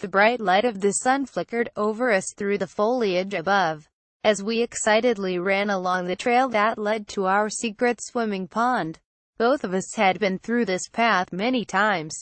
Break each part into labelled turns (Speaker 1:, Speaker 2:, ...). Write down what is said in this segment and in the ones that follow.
Speaker 1: The bright light of the sun flickered over us through the foliage above, as we excitedly ran along the trail that led to our secret swimming pond. Both of us had been through this path many times,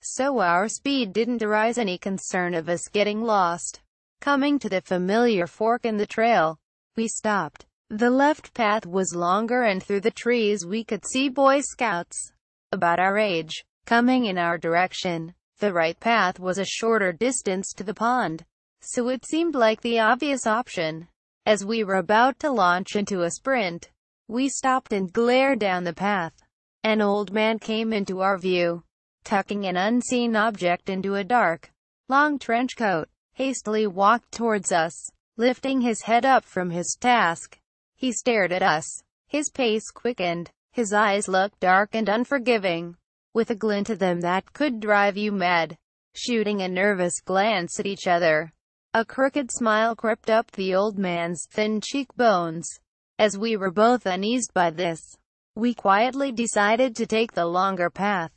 Speaker 1: so our speed didn't arise any concern of us getting lost. Coming to the familiar fork in the trail, we stopped. The left path was longer and through the trees we could see Boy Scouts, about our age, coming in our direction. The right path was a shorter distance to the pond, so it seemed like the obvious option. As we were about to launch into a sprint, we stopped and glared down the path. An old man came into our view, tucking an unseen object into a dark, long trench coat, hastily walked towards us, lifting his head up from his task. He stared at us. His pace quickened. His eyes looked dark and unforgiving with a glint of them that could drive you mad. Shooting a nervous glance at each other. A crooked smile crept up the old man's thin cheekbones. As we were both uneased by this, we quietly decided to take the longer path.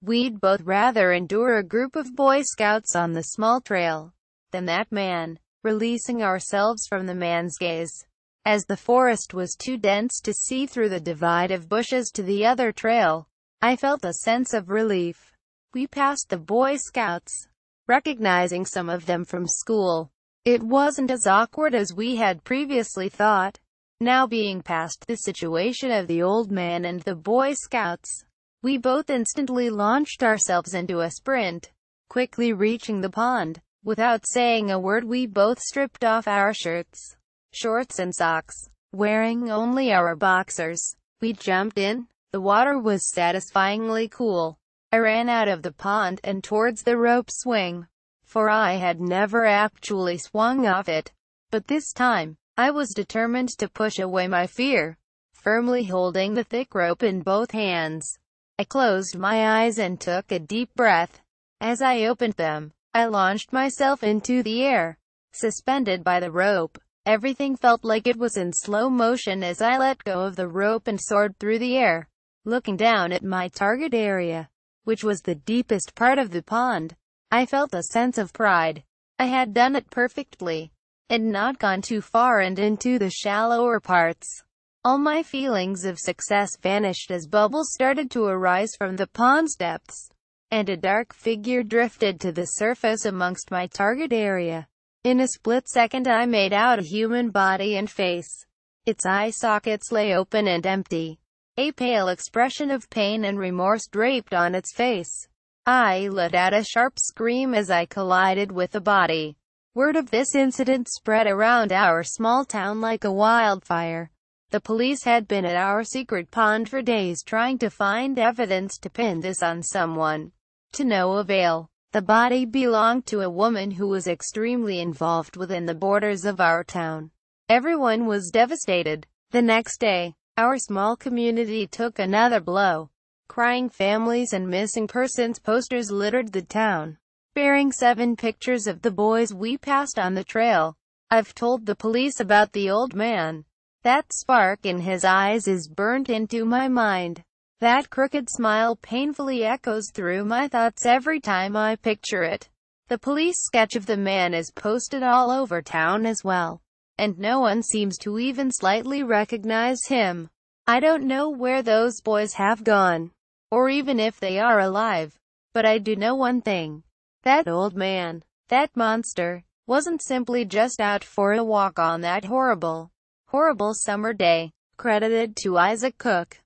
Speaker 1: We'd both rather endure a group of Boy Scouts on the small trail than that man, releasing ourselves from the man's gaze. As the forest was too dense to see through the divide of bushes to the other trail, I felt a sense of relief. We passed the Boy Scouts, recognizing some of them from school. It wasn't as awkward as we had previously thought. Now being past the situation of the old man and the Boy Scouts, we both instantly launched ourselves into a sprint, quickly reaching the pond. Without saying a word we both stripped off our shirts, shorts and socks, wearing only our boxers. We jumped in, the water was satisfyingly cool. I ran out of the pond and towards the rope swing, for I had never actually swung off it. But this time, I was determined to push away my fear, firmly holding the thick rope in both hands. I closed my eyes and took a deep breath. As I opened them, I launched myself into the air, suspended by the rope. Everything felt like it was in slow motion as I let go of the rope and soared through the air. Looking down at my target area, which was the deepest part of the pond, I felt a sense of pride. I had done it perfectly, and not gone too far and into the shallower parts. All my feelings of success vanished as bubbles started to arise from the pond's depths, and a dark figure drifted to the surface amongst my target area. In a split second I made out a human body and face. Its eye sockets lay open and empty. A pale expression of pain and remorse draped on its face. I let out a sharp scream as I collided with the body. Word of this incident spread around our small town like a wildfire. The police had been at our secret pond for days trying to find evidence to pin this on someone. To no avail. The body belonged to a woman who was extremely involved within the borders of our town. Everyone was devastated. The next day, our small community took another blow. Crying families and missing persons posters littered the town, bearing seven pictures of the boys we passed on the trail. I've told the police about the old man. That spark in his eyes is burnt into my mind. That crooked smile painfully echoes through my thoughts every time I picture it. The police sketch of the man is posted all over town as well and no one seems to even slightly recognize him. I don't know where those boys have gone, or even if they are alive, but I do know one thing. That old man, that monster, wasn't simply just out for a walk on that horrible, horrible summer day. Credited to Isaac Cook.